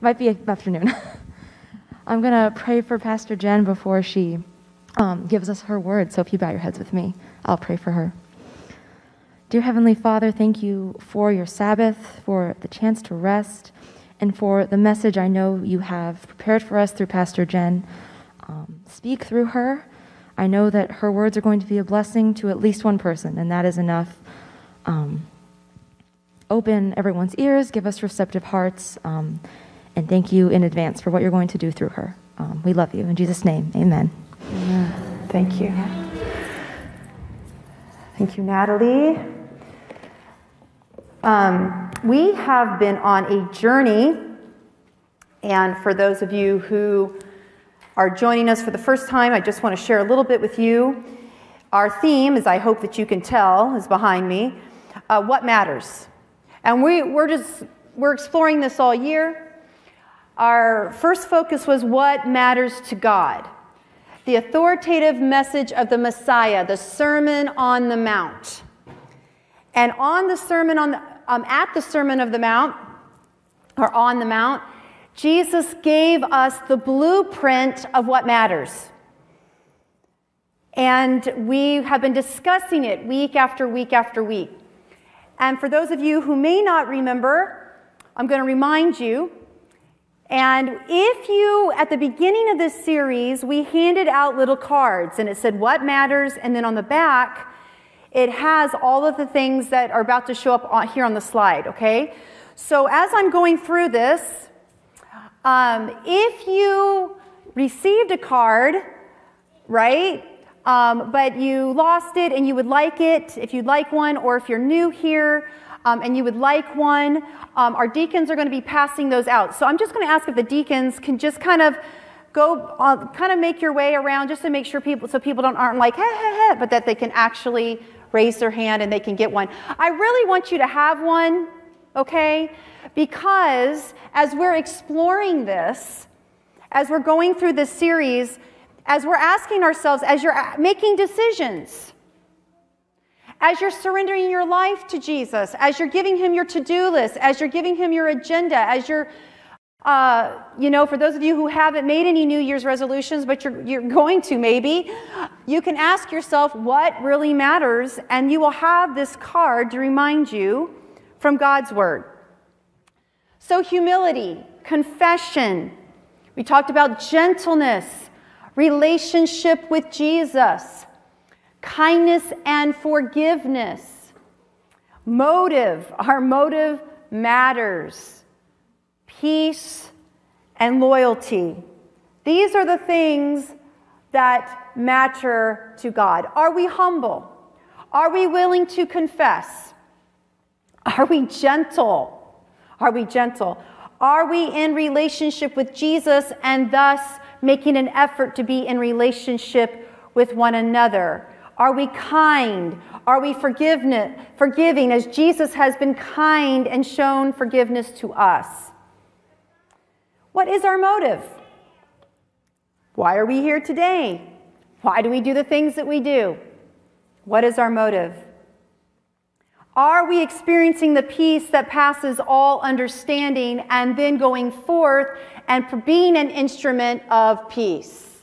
might be afternoon. I'm going to pray for Pastor Jen before she um, gives us her word. So if you bow your heads with me, I'll pray for her. Dear Heavenly Father, thank you for your Sabbath, for the chance to rest, and for the message I know you have prepared for us through Pastor Jen. Um, speak through her. I know that her words are going to be a blessing to at least one person, and that is enough. Um, open everyone's ears, give us receptive hearts, um, and thank you in advance for what you're going to do through her. Um, we love you. In Jesus' name, amen. Amen. Thank you. Thank you, Natalie. Um, we have been on a journey, and for those of you who are joining us for the first time, I just want to share a little bit with you. Our theme, as I hope that you can tell, is behind me. Uh, what matters? And we, we're just we're exploring this all year. Our first focus was what matters to God. The authoritative message of the Messiah, the Sermon on the Mount. And on the Sermon on the, um, at the Sermon of the Mount, or on the Mount, Jesus gave us the blueprint of what matters. And we have been discussing it week after week after week. And for those of you who may not remember, I'm going to remind you. And if you, at the beginning of this series, we handed out little cards and it said what matters, and then on the back, it has all of the things that are about to show up here on the slide, okay? So as I'm going through this, um, if you received a card, right, um, but you lost it and you would like it, if you'd like one, or if you're new here um, and you would like one, um, our deacons are going to be passing those out. So I'm just going to ask if the deacons can just kind of go, uh, kind of make your way around just to make sure people, so people don't aren't like, hey, hey, hey, but that they can actually raise their hand and they can get one. I really want you to have one, okay? Because as we're exploring this, as we're going through this series, as we're asking ourselves, as you're making decisions, as you're surrendering your life to Jesus, as you're giving Him your to do list, as you're giving Him your agenda, as you're, uh, you know, for those of you who haven't made any New Year's resolutions, but you're, you're going to maybe, you can ask yourself what really matters, and you will have this card to remind you from God's Word. So, humility, confession, we talked about gentleness, relationship with Jesus, kindness and forgiveness, motive, our motive matters, peace and loyalty. These are the things that matter to God. Are we humble? Are we willing to confess? Are we gentle? Are we gentle? Are we in relationship with Jesus and thus making an effort to be in relationship with one another? Are we kind? Are we forgiving as Jesus has been kind and shown forgiveness to us? What is our motive? Why are we here today? Why do we do the things that we do? What is our motive? Are we experiencing the peace that passes all understanding and then going forth and being an instrument of peace?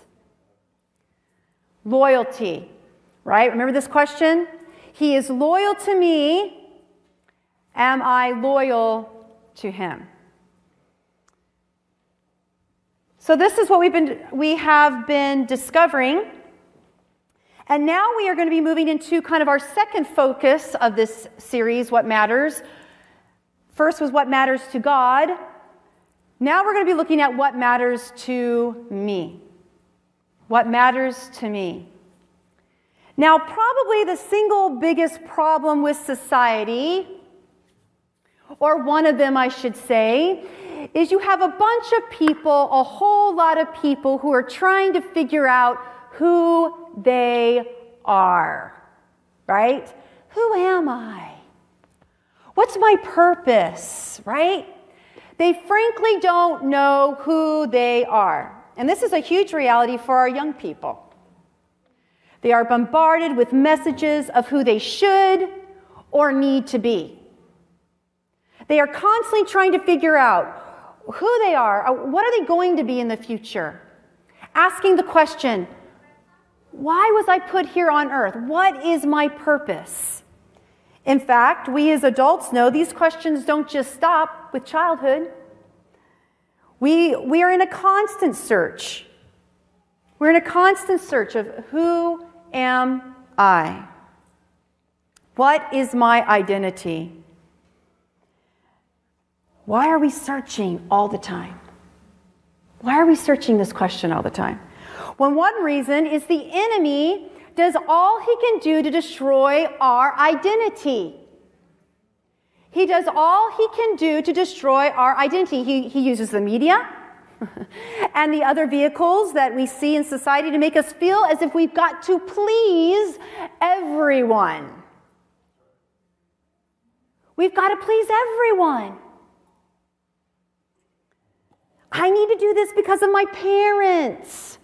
Loyalty, right? Remember this question? He is loyal to me. Am I loyal to him? So this is what we've been we have been discovering and now we are going to be moving into kind of our second focus of this series, What Matters. First was what matters to God. Now we're going to be looking at what matters to me. What matters to me. Now, probably the single biggest problem with society, or one of them, I should say, is you have a bunch of people, a whole lot of people who are trying to figure out who they are, right? Who am I? What's my purpose, right? They frankly don't know who they are. And this is a huge reality for our young people. They are bombarded with messages of who they should or need to be. They are constantly trying to figure out who they are, uh, what are they going to be in the future. Asking the question, why was I put here on earth? What is my purpose? In fact, we as adults know these questions don't just stop with childhood. We, we are in a constant search. We're in a constant search of who am I? What is my identity? Why are we searching all the time? Why are we searching this question all the time? Well, one reason is the enemy does all he can do to destroy our identity. He does all he can do to destroy our identity. He, he uses the media and the other vehicles that we see in society to make us feel as if we've got to please everyone. We've got to please everyone. I need to do this because of my parents.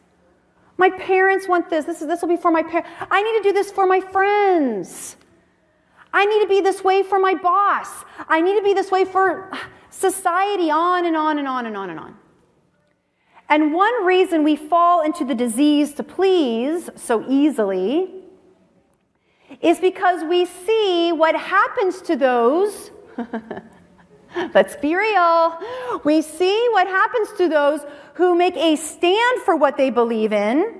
My parents want this. This, is, this will be for my parents. I need to do this for my friends. I need to be this way for my boss. I need to be this way for society, on and on and on and on and on. And one reason we fall into the disease to please so easily is because we see what happens to those Let's be real. We see what happens to those who make a stand for what they believe in.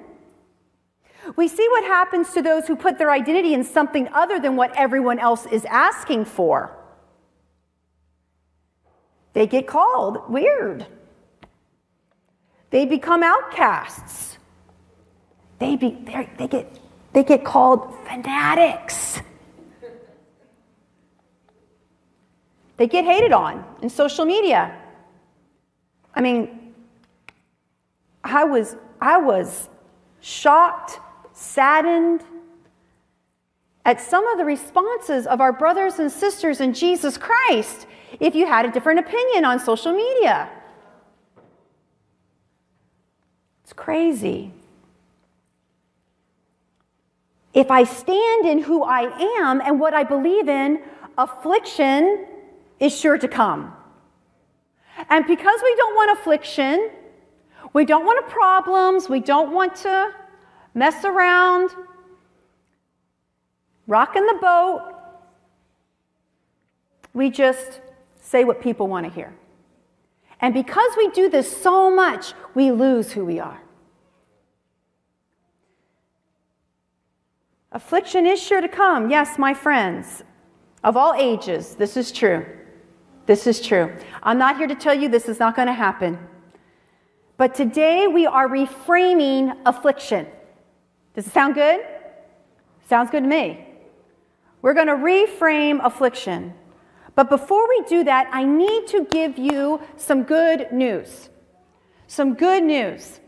We see what happens to those who put their identity in something other than what everyone else is asking for. They get called weird. They become outcasts. They, be, they, get, they get called fanatics. They get hated on in social media. I mean, I was, I was shocked, saddened at some of the responses of our brothers and sisters in Jesus Christ if you had a different opinion on social media. It's crazy. If I stand in who I am and what I believe in, affliction is sure to come. And because we don't want affliction, we don't want problems, we don't want to mess around, rocking the boat, we just say what people want to hear. And because we do this so much, we lose who we are. Affliction is sure to come. Yes, my friends, of all ages, this is true. This is true. I'm not here to tell you this is not going to happen. But today we are reframing affliction. Does it sound good? Sounds good to me. We're going to reframe affliction. But before we do that, I need to give you some good news. Some good news.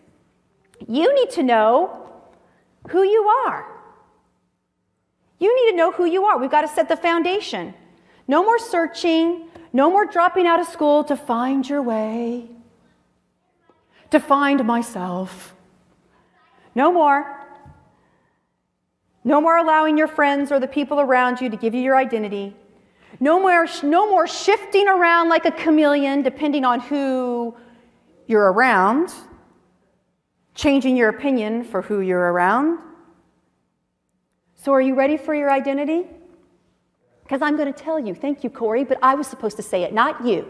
You need to know who you are. You need to know who you are. We've got to set the foundation. No more searching, no more dropping out of school to find your way, to find myself. No more. No more allowing your friends or the people around you to give you your identity. No more, no more shifting around like a chameleon depending on who you're around, changing your opinion for who you're around. So, are you ready for your identity? Because I'm going to tell you, thank you, Corey, but I was supposed to say it, not you.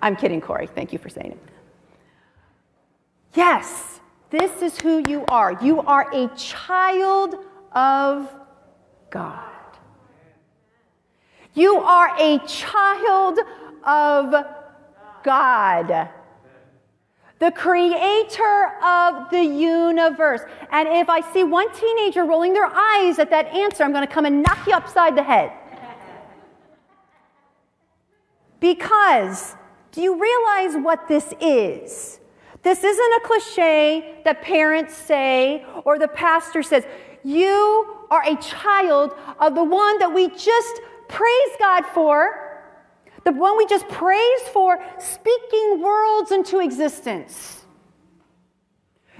I'm kidding, Corey. Thank you for saying it. Yes, this is who you are. You are a child of God. You are a child of God the creator of the universe. And if I see one teenager rolling their eyes at that answer, I'm going to come and knock you upside the head. Because do you realize what this is? This isn't a cliche that parents say or the pastor says. You are a child of the one that we just praise God for the one we just praised for, speaking worlds into existence.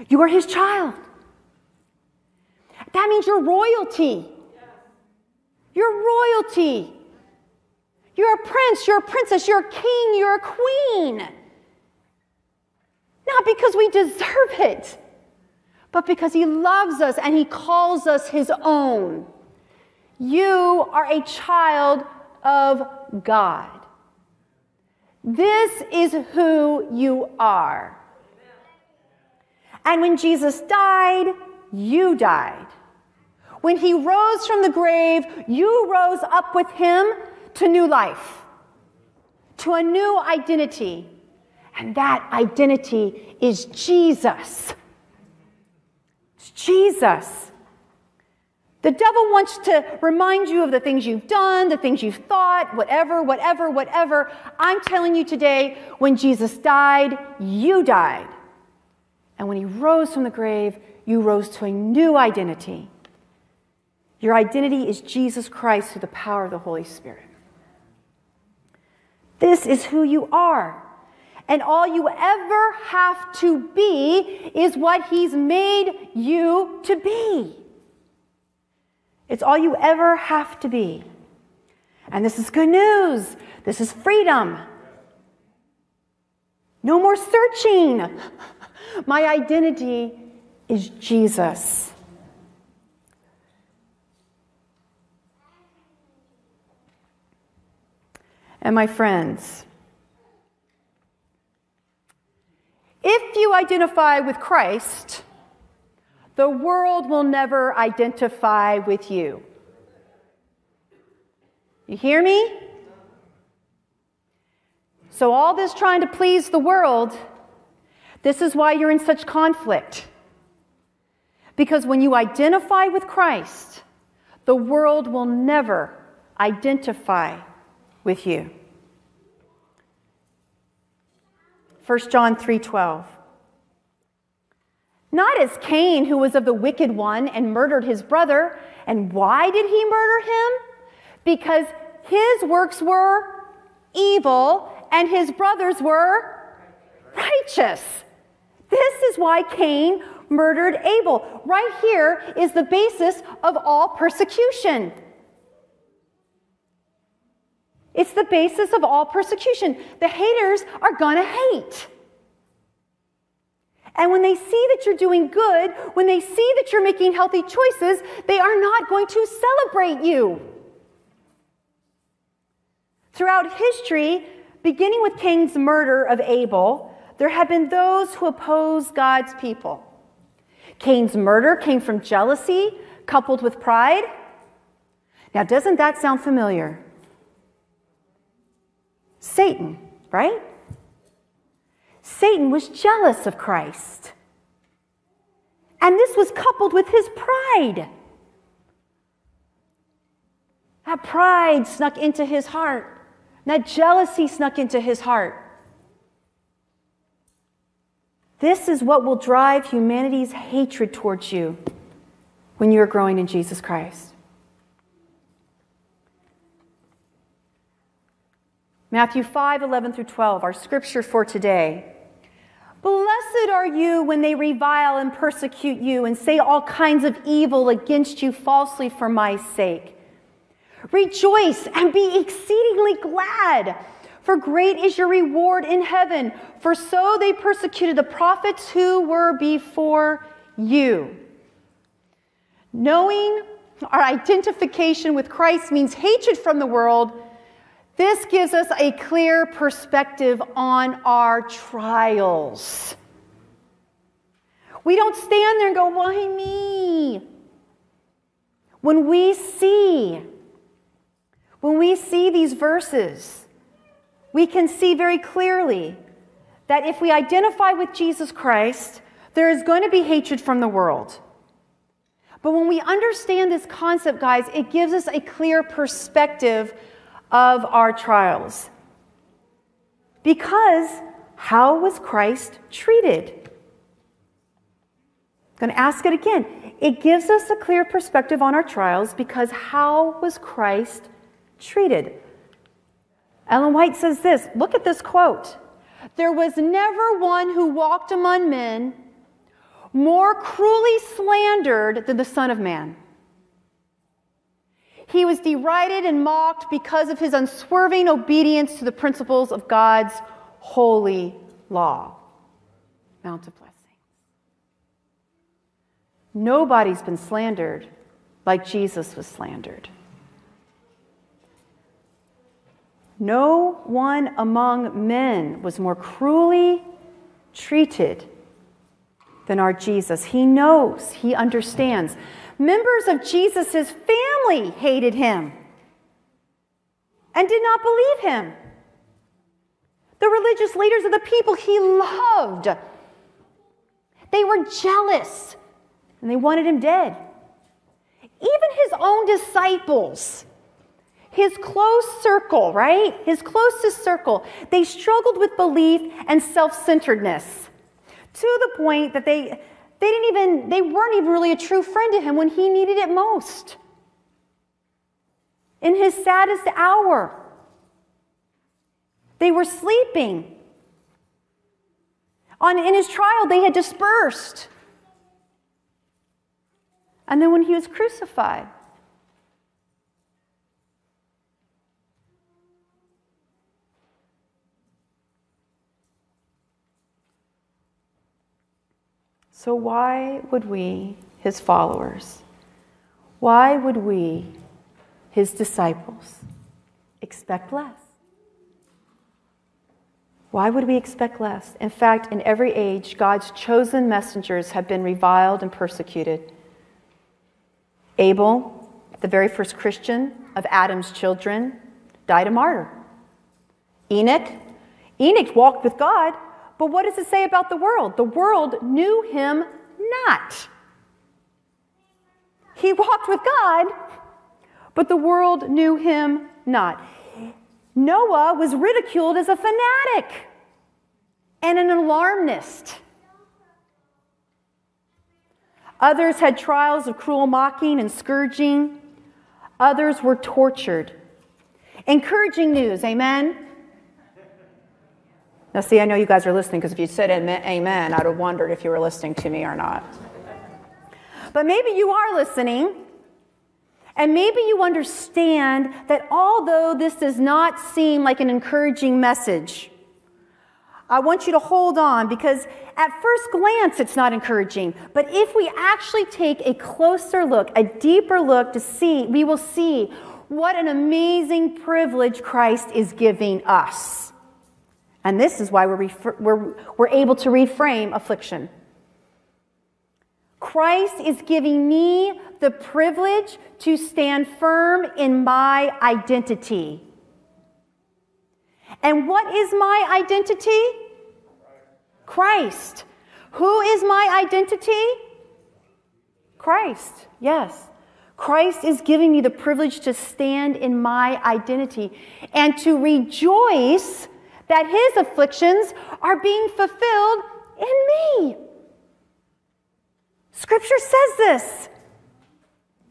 You are his child. That means you're royalty. You're royalty. You're a prince, you're a princess, you're a king, you're a queen. Not because we deserve it, but because He loves us and He calls us His own. You are a child of God. This is who you are. And when Jesus died, you died. When he rose from the grave, you rose up with him to new life, to a new identity. And that identity is Jesus. It's Jesus. The devil wants to remind you of the things you've done, the things you've thought, whatever, whatever, whatever. I'm telling you today, when Jesus died, you died. And when he rose from the grave, you rose to a new identity. Your identity is Jesus Christ through the power of the Holy Spirit. This is who you are. And all you ever have to be is what He's made you to be. It's all you ever have to be. And this is good news. This is freedom. No more searching. My identity is Jesus. And my friends, if you identify with Christ, the world will never identify with you. You hear me? So, all this trying to please the world, this is why you're in such conflict. Because when you identify with Christ, the world will never identify with you. 1 John 3:12 Not as Cain who was of the wicked one and murdered his brother and why did he murder him? Because his works were evil and his brothers were righteous. This is why Cain murdered Abel. Right here is the basis of all persecution. It's the basis of all persecution. The haters are going to hate. And when they see that you're doing good, when they see that you're making healthy choices, they are not going to celebrate you. Throughout history, beginning with Cain's murder of Abel, there have been those who oppose God's people. Cain's murder came from jealousy coupled with pride. Now, doesn't that sound familiar? Satan, right? Satan was jealous of Christ. And this was coupled with his pride. That pride snuck into his heart. That jealousy snuck into his heart. This is what will drive humanity's hatred towards you when you're growing in Jesus Christ. Matthew 5 11 through 12, our scripture for today. Blessed are you when they revile and persecute you and say all kinds of evil against you falsely for my sake. Rejoice and be exceedingly glad, for great is your reward in heaven. For so they persecuted the prophets who were before you. Knowing our identification with Christ means hatred from the world this gives us a clear perspective on our trials. We don't stand there and go, Why me? When we see, when we see these verses, we can see very clearly that if we identify with Jesus Christ, there is going to be hatred from the world. But when we understand this concept, guys, it gives us a clear perspective of our trials. Because how was Christ treated? Going to ask it again. It gives us a clear perspective on our trials because how was Christ treated? Ellen White says this look at this quote. There was never one who walked among men more cruelly slandered than the Son of Man. He was derided and mocked because of his unswerving obedience to the principles of God's holy law. Mount of blessing. Nobody's been slandered like Jesus was slandered. No one among men was more cruelly treated than our Jesus. He knows, he understands. Members of Jesus' family hated him and did not believe him. The religious leaders of the people he loved, they were jealous and they wanted him dead. Even his own disciples, his close circle, right? His closest circle, they struggled with belief and self centeredness to the point that they, they didn't even, they weren't even really a true friend to him when he needed it most. In his saddest hour, they were sleeping. On, in his trial, they had dispersed. And then when he was crucified, So, why would we, his followers, why would we, his disciples, expect less? Why would we expect less? In fact, in every age, God's chosen messengers have been reviled and persecuted. Abel, the very first Christian of Adam's children, died a martyr. Enoch, Enoch walked with God, but what does it say about the world? The world knew him not. He walked with God, but the world knew him not. Noah was ridiculed as a fanatic and an alarmist. Others had trials of cruel mocking and scourging. Others were tortured. Encouraging news, amen? Now, see, I know you guys are listening because if you said amen, I'd have wondered if you were listening to me or not. But maybe you are listening, and maybe you understand that although this does not seem like an encouraging message, I want you to hold on because at first glance it's not encouraging. But if we actually take a closer look, a deeper look to see, we will see what an amazing privilege Christ is giving us. And this is why we're, refer- we're, we're able to reframe affliction. Christ is giving me the privilege to stand firm in my identity. And what is my identity? Christ. Who is my identity? Christ, yes. Christ is giving me the privilege to stand in my identity and to rejoice that his afflictions are being fulfilled in me. Scripture says this.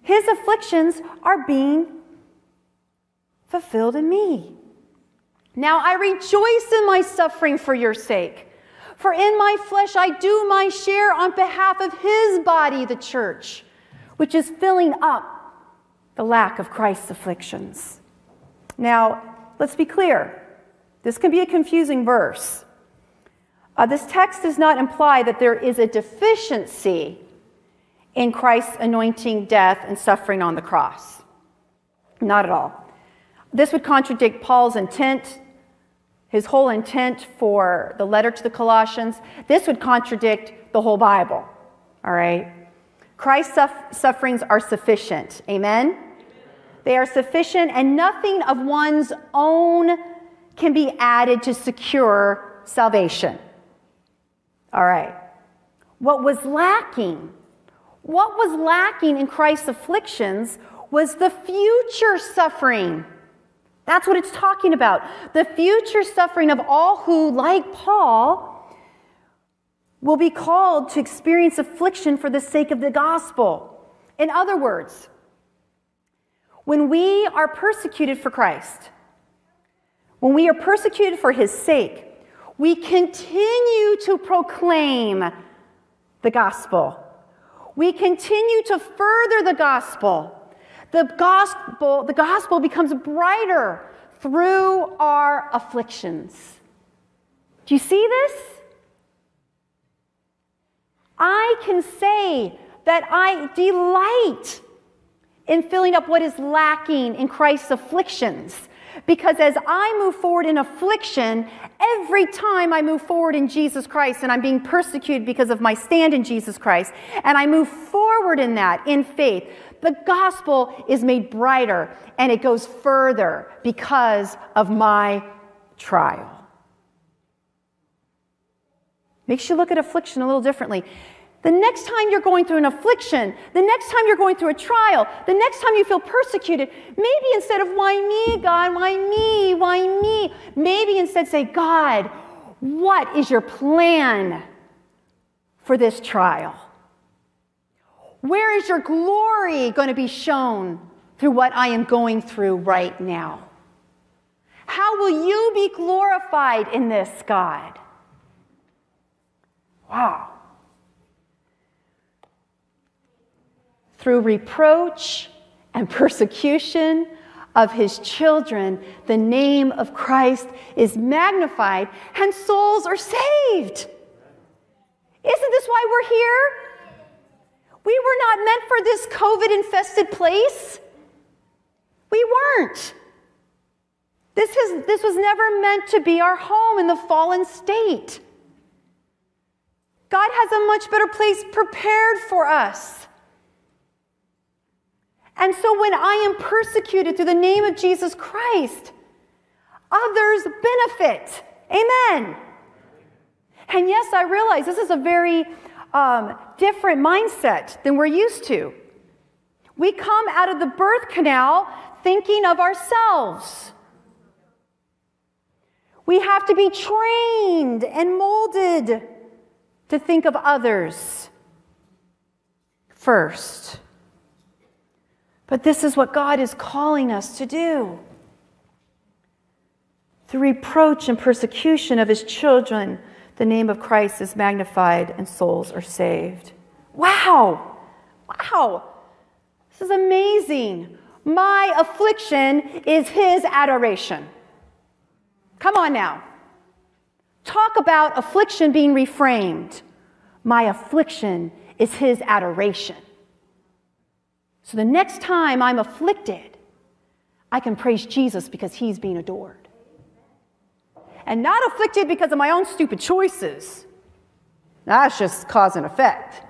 His afflictions are being fulfilled in me. Now I rejoice in my suffering for your sake. For in my flesh I do my share on behalf of his body, the church, which is filling up the lack of Christ's afflictions. Now, let's be clear. This can be a confusing verse. Uh, this text does not imply that there is a deficiency in Christ's anointing, death, and suffering on the cross. Not at all. This would contradict Paul's intent, his whole intent for the letter to the Colossians. This would contradict the whole Bible. All right? Christ's sufferings are sufficient. Amen? They are sufficient, and nothing of one's own can be added to secure salvation. All right. What was lacking? What was lacking in Christ's afflictions was the future suffering. That's what it's talking about. The future suffering of all who, like Paul, will be called to experience affliction for the sake of the gospel. In other words, when we are persecuted for Christ, when we are persecuted for his sake, we continue to proclaim the gospel. We continue to further the gospel The gospel, the gospel becomes brighter through our afflictions. Do you see this? I can say that I delight in filling up what is lacking in Christ's afflictions. Because as I move forward in affliction, every time I move forward in Jesus Christ and I'm being persecuted because of my stand in Jesus Christ, and I move forward in that in faith, the gospel is made brighter and it goes further because of my trial. Makes you look at affliction a little differently. The next time you're going through an affliction, the next time you're going through a trial, the next time you feel persecuted, maybe instead of, why me, God, why me, why me, maybe instead say, God, what is your plan for this trial? Where is your glory going to be shown through what I am going through right now? How will you be glorified in this, God? Wow. through reproach and persecution of his children, the name of Christ is magnified and souls are saved. Isn't this why we're here? We were not meant for this COVID infested place. We weren't. This, is, this was never meant to be our home in the fallen state. God has a much better place prepared for us. And so when I am persecuted through the name of Jesus Christ, others benefit. Amen. And yes, I realize this is a very um, different mindset than we're used to. We come out of the birth canal thinking of ourselves. We have to be trained and molded to think of others first. But this is what God is calling us to do. The reproach and persecution of his children, the name of Christ is magnified and souls are saved. Wow! Wow! This is amazing. My affliction is his adoration. Come on now. Talk about affliction being reframed. My affliction is his adoration. So the next time I'm afflicted, I can praise Jesus because he's being adored. And not afflicted because of my own stupid choices. That's just cause and effect.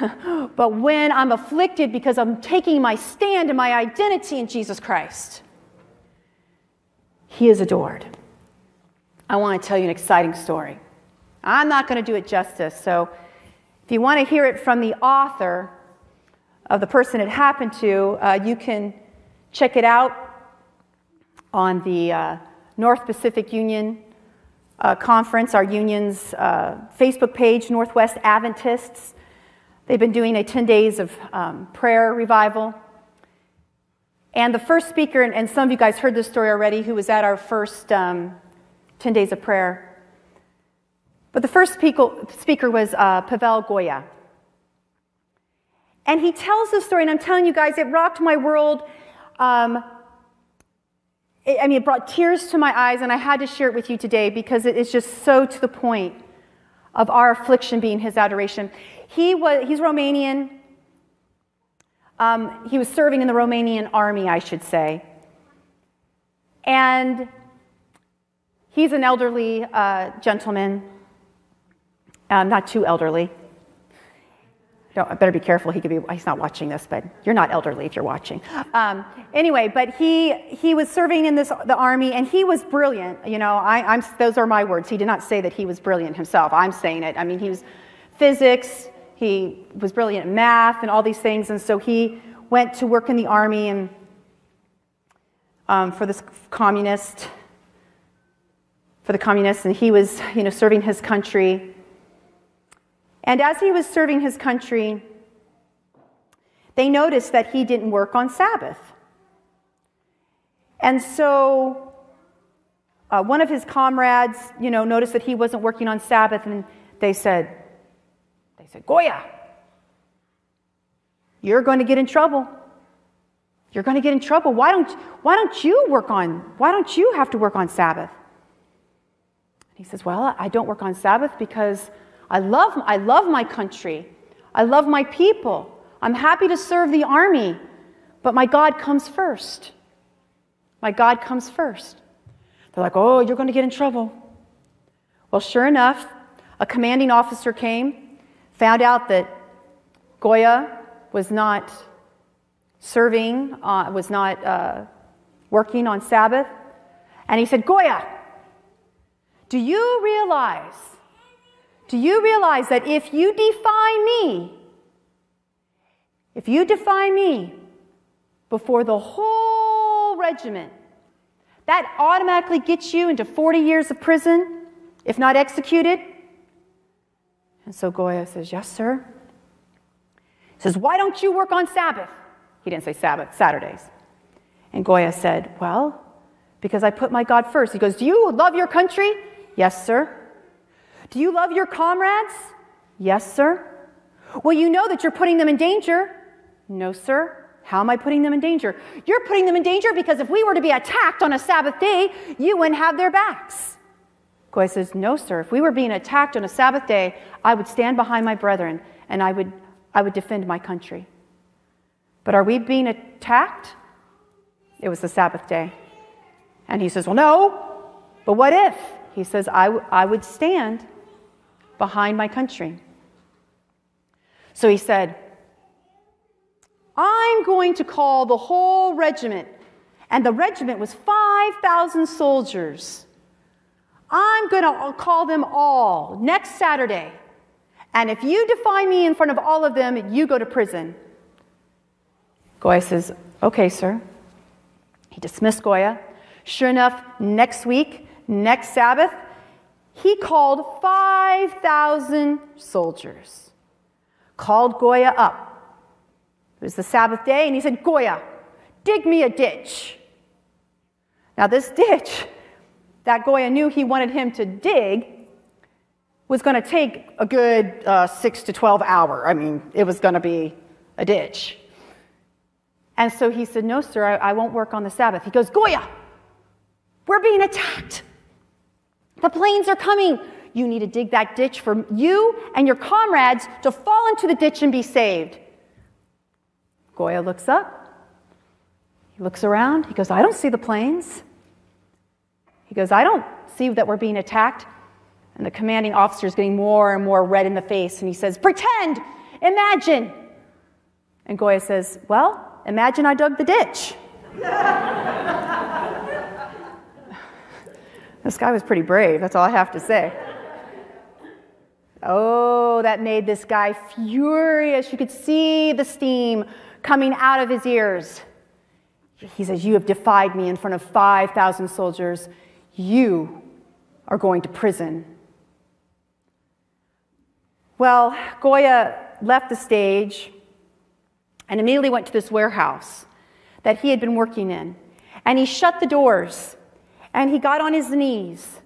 but when I'm afflicted because I'm taking my stand and my identity in Jesus Christ, he is adored. I want to tell you an exciting story. I'm not going to do it justice, so if you want to hear it from the author of the person it happened to, uh, you can check it out on the uh, North Pacific Union uh, Conference, our union's uh, Facebook page, Northwest Adventists. They've been doing a 10 days of um, prayer revival. And the first speaker, and some of you guys heard this story already, who was at our first um, 10 days of prayer, but the first speaker was uh, Pavel Goia. And he tells the story, and I'm telling you guys, it rocked my world. Um, it, I mean, it brought tears to my eyes, and I had to share it with you today because it is just so to the point of our affliction being his adoration. He was, he's Romanian. Um, he was serving in the Romanian army, I should say. And he's an elderly uh, gentleman um, not too elderly. I better be careful. He could be, he's not watching this, but you're not elderly if you're watching. Um, anyway, but he, he was serving in this, the army and he was brilliant. You know, I, I'm, those are my words. He did not say that he was brilliant himself. I'm saying it. I mean, he was physics, he was brilliant in math and all these things. And so he went to work in the army and um, for this communist, for the communists, and he was, you know, serving his country and as he was serving his country, they noticed that he didn't work on Sabbath. And so uh, one of his comrades, you know, noticed that he wasn't working on Sabbath, and they said, they said, Goia, You're going to get in trouble. You're going to get in trouble. Why don't, why don't you work on, why don't you have to work on Sabbath? And he says, Well, I don't work on Sabbath because I love, I love my country. I love my people. I'm happy to serve the army, but my God comes first. My God comes first. They're like, Oh, you're going to get in trouble. Well, sure enough, a commanding officer came, found out that Goia was not serving, uh, was not uh, working on Sabbath. And he said, Goia, do you realize, do you realize that if you defy me, if you defy me before the whole regiment, that automatically gets you into 40 years of prison, if not executed? And so Goia says, Yes, sir. He says, Why don't you work on Sabbath? He didn't say Sabbath, Saturdays. And Goia said, Well, because I put my God first. He goes, Do you love your country? Yes, sir. Do you love your comrades? Yes, sir. Well, you know that you're putting them in danger. No, sir. How am I putting them in danger? You're putting them in danger because if we were to be attacked on a Sabbath day, you wouldn't have their backs. Goy says, No, sir. If we were being attacked on a Sabbath day, I would stand behind my brethren and I would, I would defend my country. But are we being attacked? It was the Sabbath day. And he says, Well, no. But what if? He says, I, w- I would stand behind my country. So he said, I'm going to call the whole regiment. And the regiment was 5,000 soldiers. I'm going to call them all next Saturday. And if you defy me in front of all of them, you go to prison. Goia says, Okay, sir. He dismissed Goia. Sure enough, next week, next Sabbath, he called 5,000 soldiers, called Goia up. It was the Sabbath day, and he said, Goia, dig me a ditch. Now, this ditch that Goia knew he wanted him to dig was going to take a good uh, six to 12 hour. I mean, it was going to be a ditch. And so he said, No, sir, I, I won't work on the Sabbath. He goes, Goia, we're being attacked. The planes are coming. You need to dig that ditch for you and your comrades to fall into the ditch and be saved. Goia looks up. He looks around. He goes, I don't see the planes. He goes, I don't see that we're being attacked. And the commanding officer is getting more and more red in the face. And he says, Pretend, imagine. And Goia says, Well, imagine I dug the ditch. this guy was pretty brave, that's all I have to say. Oh, that made this guy furious. You could see the steam coming out of his ears. He says, You have defied me in front of 5,000 soldiers. You are going to prison. Well, Goia left the stage and immediately went to this warehouse that he had been working in. And he shut the doors and he got on his knees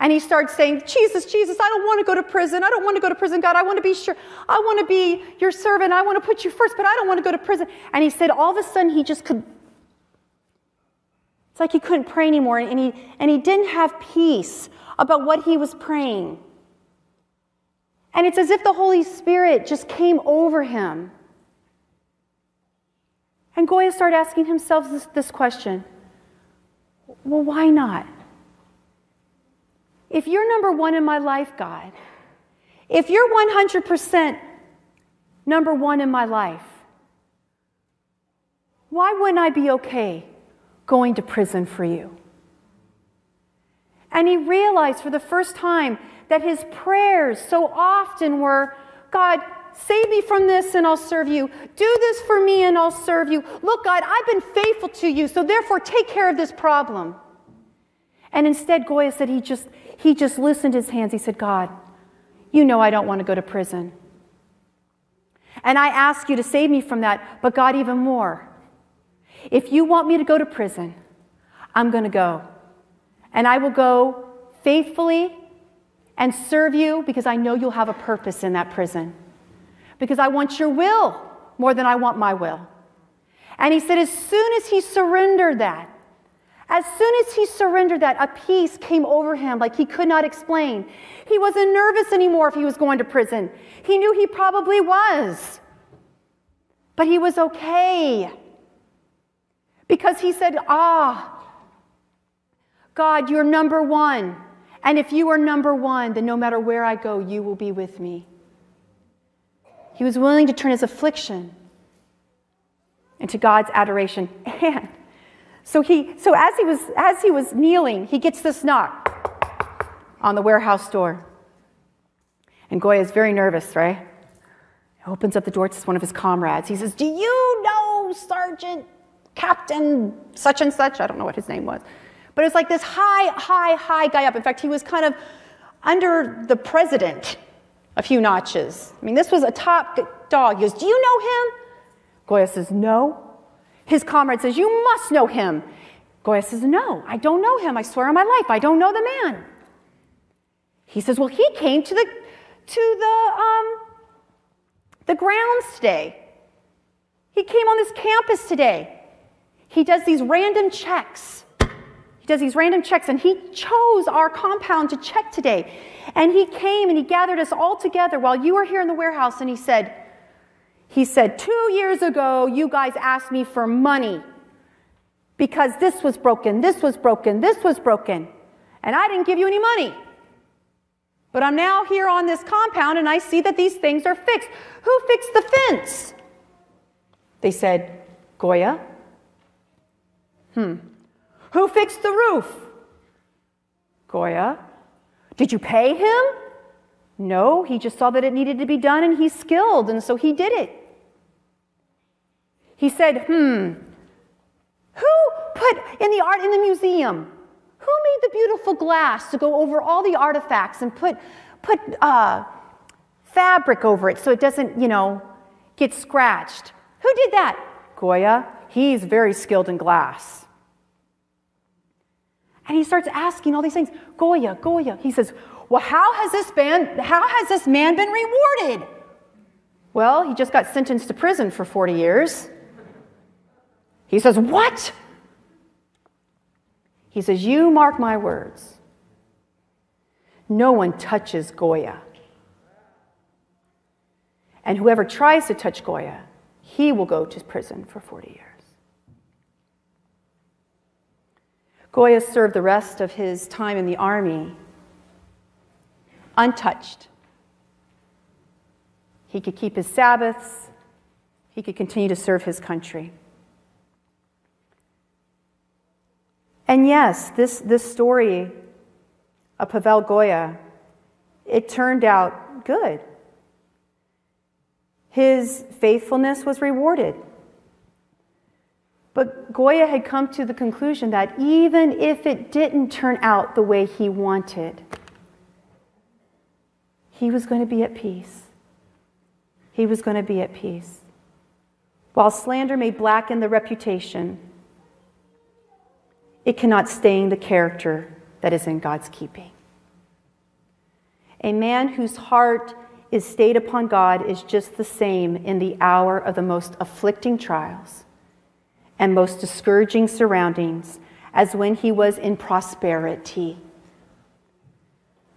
and he starts saying, Jesus, Jesus, I don't want to go to prison. I don't want to go to prison, God. I want to be sure. I want to be your servant. I want to put you first, but I don't want to go to prison. And he said, all of a sudden, he just could. It's like he couldn't pray anymore. And he, and he didn't have peace about what he was praying. And it's as if the Holy Spirit just came over him. And Goia started asking himself this, this question well, why not? If you're number one in my life, God, if you're 100% number one in my life, why wouldn't I be okay going to prison for you? And he realized for the first time that his prayers so often were God, save me from this and I'll serve you. Do this for me and I'll serve you. Look, God, I've been faithful to you, so therefore take care of this problem. And instead, Goia said he just, he just loosened his hands. He said, God, you know I don't want to go to prison. And I ask you to save me from that, but God, even more. If you want me to go to prison, I'm going to go. And I will go faithfully and serve you because I know you'll have a purpose in that prison. Because I want your will more than I want my will. And he said, as soon as he surrendered that, as soon as he surrendered that, a peace came over him like he could not explain. He wasn't nervous anymore if he was going to prison. He knew he probably was. But he was okay. Because he said, Ah, God, you're number one. And if you are number one, then no matter where I go, you will be with me. He was willing to turn his affliction into God's adoration. And so he so as he was as he was kneeling, he gets this knock on the warehouse door. And Goia is very nervous, right? He opens up the door to one of his comrades. He says, Do you know Sergeant Captain such and such? I don't know what his name was. But it was like this high, high, high guy up. In fact, he was kind of under the president a few notches. I mean, this was a top dog. He goes, Do you know him? Goia says, No. His comrade says, You must know him. Goia says, No, I don't know him. I swear on my life, I don't know the man. He says, Well, he came to the to the um, the grounds today. He came on this campus today. He does these random checks. Does these random checks, and he chose our compound to check today. And he came and he gathered us all together while you were here in the warehouse, and he said, he said, Two years ago, you guys asked me for money because this was broken, this was broken, this was broken, and I didn't give you any money. But I'm now here on this compound and I see that these things are fixed. Who fixed the fence? They said, Goia. Hmm. Who fixed the roof? Goia. Did you pay him? No, he just saw that it needed to be done and he's skilled, and so he did it. He said, Hmm, who put in the art in the museum? Who made the beautiful glass to go over all the artifacts and put, put uh, fabric over it so it doesn't, you know, get scratched? Who did that? Goia. He's very skilled in glass. And he starts asking all these things. Goia, Goia. He says, Well, how has this man, how has this man been rewarded? Well, he just got sentenced to prison for 40 years. He says, What? He says, You mark my words. No one touches Goia. And whoever tries to touch Goia, he will go to prison for 40 years. Goia served the rest of his time in the army untouched. He could keep his Sabbaths, he could continue to serve his country. And yes, this, this story of Pavel Goia, it turned out good. His faithfulness was rewarded. But Goia had come to the conclusion that even if it didn't turn out the way he wanted, he was going to be at peace. He was going to be at peace. While slander may blacken the reputation, it cannot stain the character that is in God's keeping. A man whose heart is stayed upon God is just the same in the hour of the most afflicting trials and most discouraging surroundings as when he was in prosperity.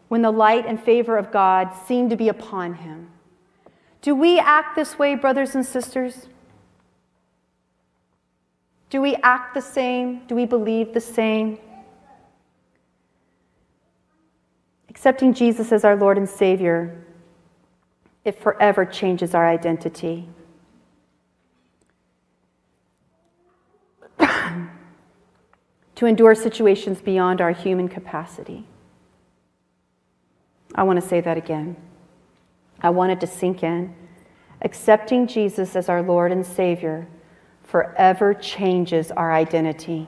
When the light and favor of God seemed to be upon him. Do we act this way, brothers and sisters? Do we act the same? Do we believe the same? Accepting Jesus as our Lord and Savior, it forever changes our identity. To endure situations beyond our human capacity. I want to say that again. I want it to sink in. Accepting Jesus as our Lord and Savior forever changes our identity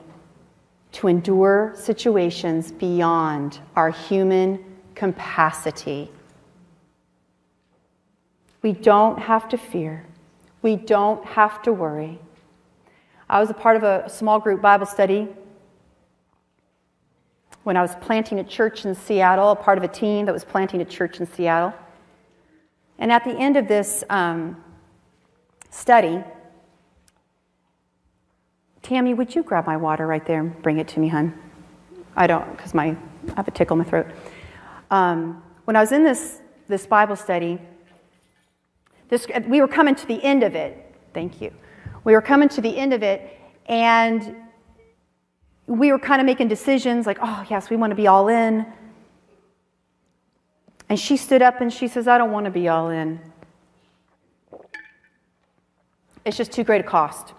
to endure situations beyond our human capacity. We don't have to fear. We don't have to worry. I was a part of a small group Bible study when I was planting a church in Seattle, a part of a team that was planting a church in Seattle. And at the end of this um, study. Tammy, would you grab my water right there and bring it to me, hun? I don't, because my I have a tickle in my throat. Um, when I was in this this Bible study, this, we were coming to the end of it. Thank you. We were coming to the end of it, and we were kind of making decisions like, oh, yes, we want to be all in. And she stood up and she says, I don't want to be all in. It's just too great a cost.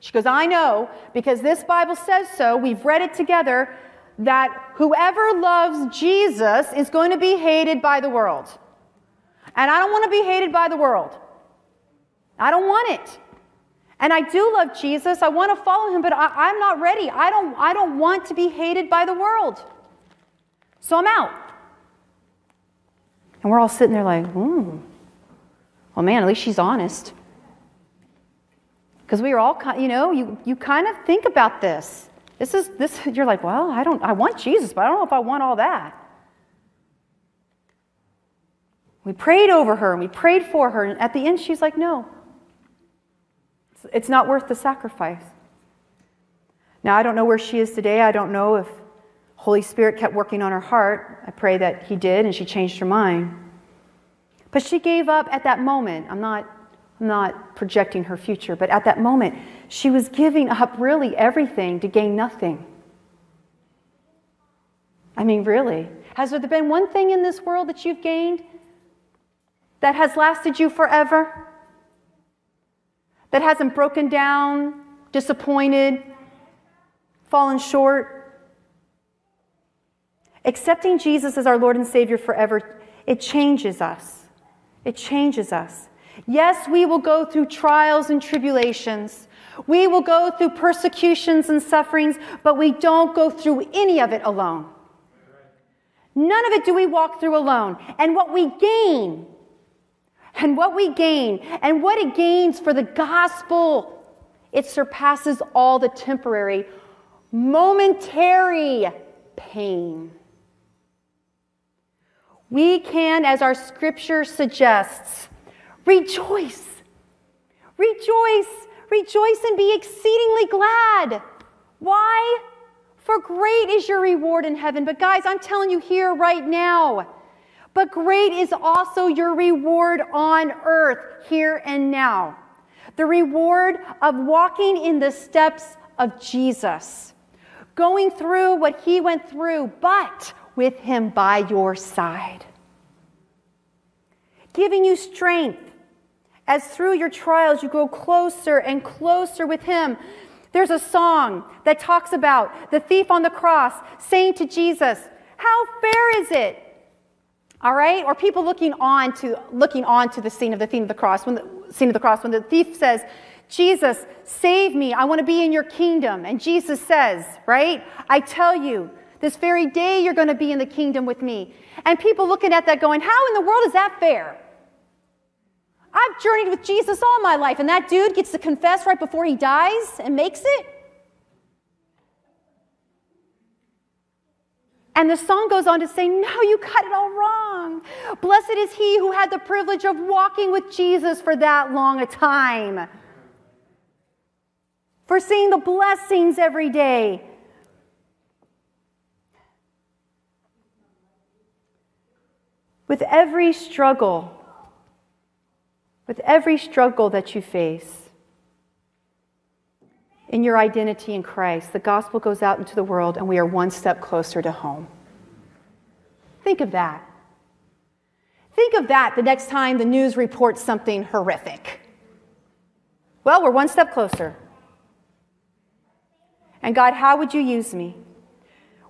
She goes, I know, because this Bible says so. We've read it together that whoever loves Jesus is going to be hated by the world. And I don't want to be hated by the world. I don't want it. And I do love Jesus. I want to follow him, but I, am not ready. I don't, I don't want to be hated by the world. So I'm out. And we're all sitting there like, hmm. Well, man, at least she's honest. Because we are all, you know, you, you kind of think about this. This is this you're like, well, I don't I want Jesus, but I don't know if I want all that. We prayed over her and we prayed for her, and at the end she's like, no. It's not worth the sacrifice. Now I don't know where she is today. I don't know if Holy Spirit kept working on her heart. I pray that he did and she changed her mind. But she gave up at that moment. I'm not I'm not projecting her future, but at that moment, she was giving up really everything to gain nothing. I mean, really. Has there been one thing in this world that you've gained that has lasted you forever? That hasn't broken down, disappointed, fallen short? Accepting Jesus as our Lord and Savior forever, it changes us. It changes us. Yes, we will go through trials and tribulations. We will go through persecutions and sufferings, but we don't go through any of it alone. None of it do we walk through alone. And what we gain, and what we gain, and what it gains for the gospel, it surpasses all the temporary, momentary pain. We can, as our scripture suggests, rejoice. Rejoice Rejoice and be exceedingly glad. Why? For great is your reward in heaven. But, guys, I'm telling you here right now, but great is also your reward on earth, here and now. The reward of walking in the steps of Jesus, going through what he went through, but with him by your side, giving you strength as through your trials you grow closer and closer with Him. There's a song that talks about the thief on the cross saying to Jesus, How fair is it? All right? Or people looking on to looking on to the scene of the thief of the cross, when the scene of the cross, when the thief says, Jesus, save me. I want to be in your kingdom. And Jesus says, right? I tell you, this very day you're going to be in the kingdom with me. And people looking at that going, How in the world is that fair? I've journeyed with Jesus all my life, and that dude gets to confess right before he dies and makes it. And the song goes on to say, No, you got it all wrong. Blessed is he who had the privilege of walking with Jesus for that long a time, for seeing the blessings every day. With every struggle, with every struggle that you face in your identity in Christ, the gospel goes out into the world and we are one step closer to home. Think of that. Think of that the next time the news reports something horrific. Well, we're one step closer. And God, how would you use me?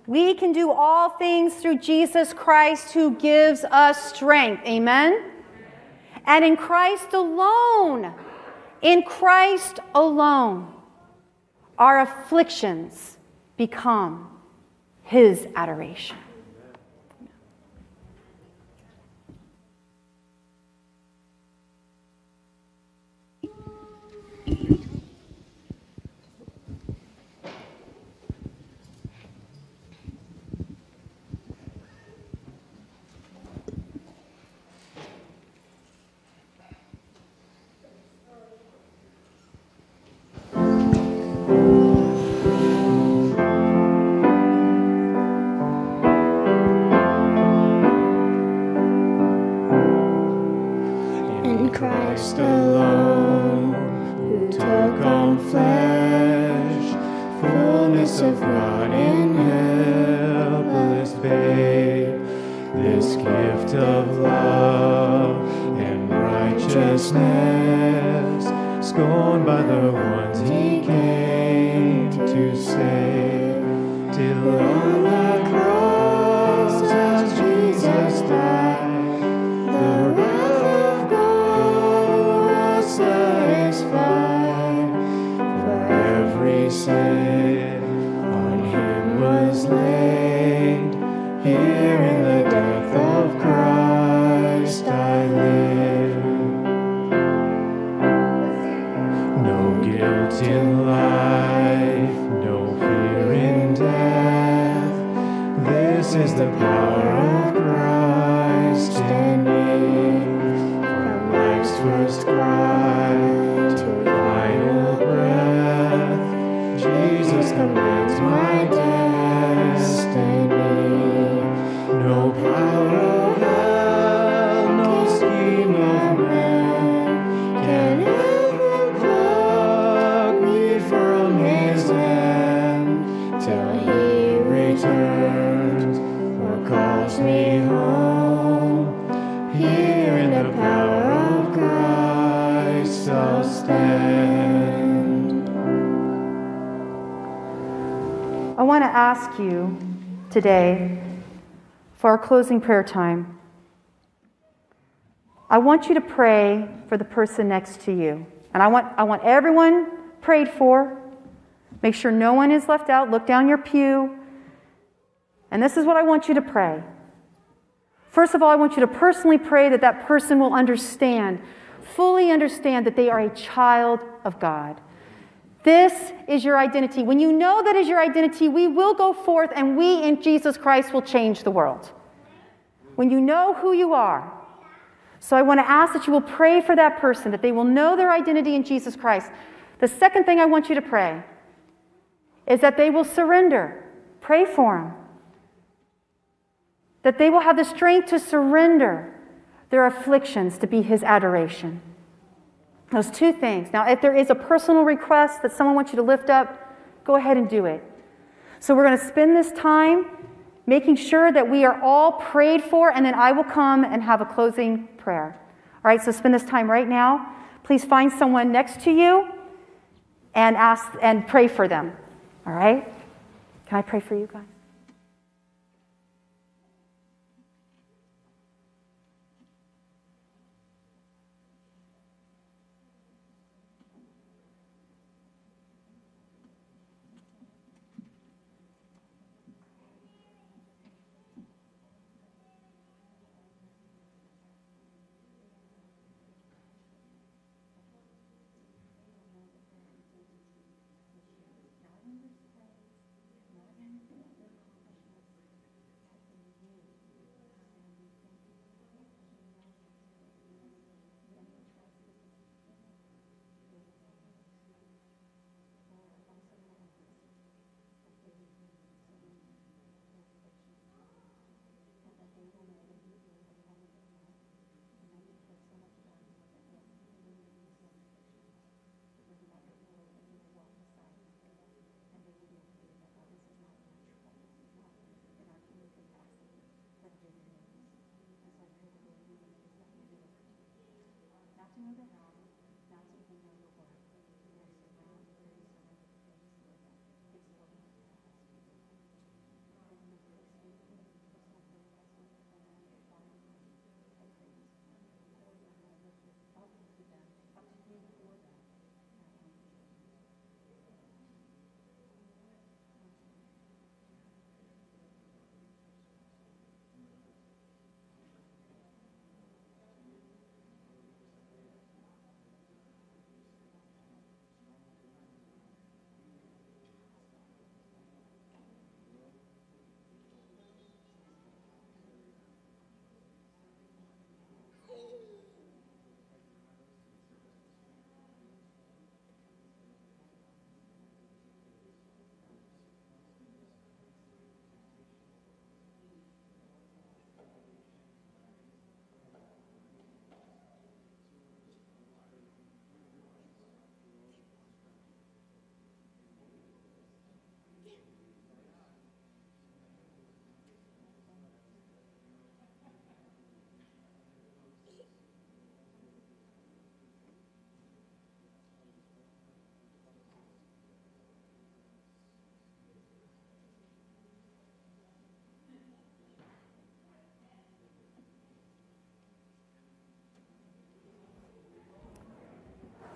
We can do all things through Jesus Christ who gives us strength. Amen? And in Christ alone, in Christ alone, our afflictions become his adoration. Today for our closing prayer time. I want you to pray for the person next to you. And I want, I want everyone prayed for. Make sure no one is left out. Look down your pew. And this is what I want you to pray. First of all, I want you to personally pray that that person will understand, fully understand that they are a child of God. This is your identity. When you know that is your identity, we will go forth and we in Jesus Christ will change the world. When you know who you are. So I want to ask that you will pray for that person, that they will know their identity in Jesus Christ. The second thing I want you to pray is that they will surrender. Pray for them. That they will have the strength to surrender their afflictions to be His adoration. Those two things. Now, if there is a personal request that someone wants you to lift up, go ahead and do it. So, we're going to spend this time making sure that we are all prayed for, and then I will come and have a closing prayer. All right, so spend this time right now. Please find someone next to you and ask and pray for them. All right? Can I pray for you guys?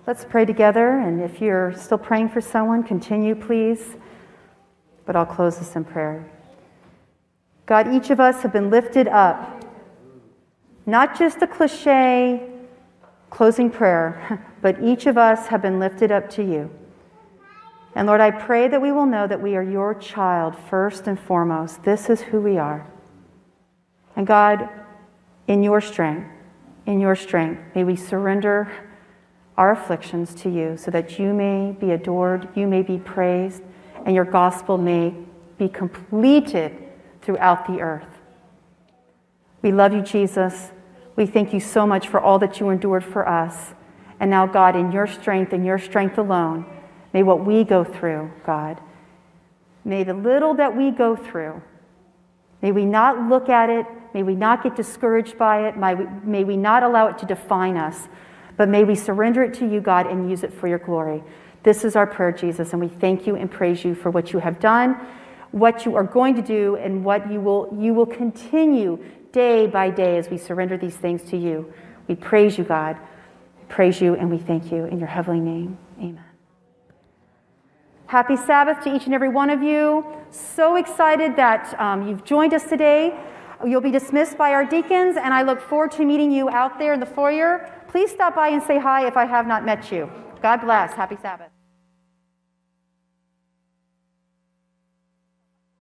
Let's pray together, and if you're still praying for someone, continue, please. But I'll close this in prayer. God, each of us have been lifted up. Not just a cliche closing prayer, but each of us have been lifted up to you. And Lord, I pray that we will know that we are your child first and foremost. This is who we are. And God, in your strength, in your strength, may we surrender our afflictions to you so that you may be adored, you may be praised, and your gospel may be completed throughout the earth. We love you, Jesus. We thank you so much for all that you endured for us. And now, God, in your strength and your strength alone, may what we go through, God, may the little that we go through, may we not look at it, may we not get discouraged by it, may we, may we not allow it to define us, but may we surrender it to you, God, and use it for your glory. This is our prayer, Jesus, and we thank you and praise you for what you have done, what you are going to do, and what you will, you will continue day by day as we surrender these things to you. We praise you, God. Praise you, and we thank you in your heavenly name. Amen. Happy Sabbath to each and every one of you. So excited that um, you've joined us today. You'll be dismissed by our deacons, and I look forward to meeting you out there in the foyer. Please stop by and say hi if I have not met you. God bless. Happy Sabbath.